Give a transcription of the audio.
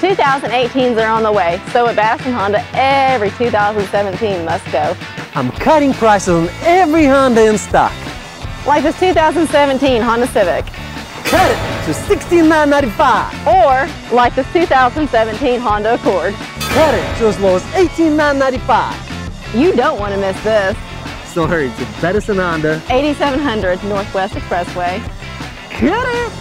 2018s are on the way, so at Battison Honda, every 2017 must go. I'm cutting prices on every Honda in stock. Like this 2017 Honda Civic. Cut it to $69.95. Or like this 2017 Honda Accord. Cut it to as low as $18,995. You don't want to miss this. So hurry to Battison Honda. 8700 Northwest Expressway. Cut it!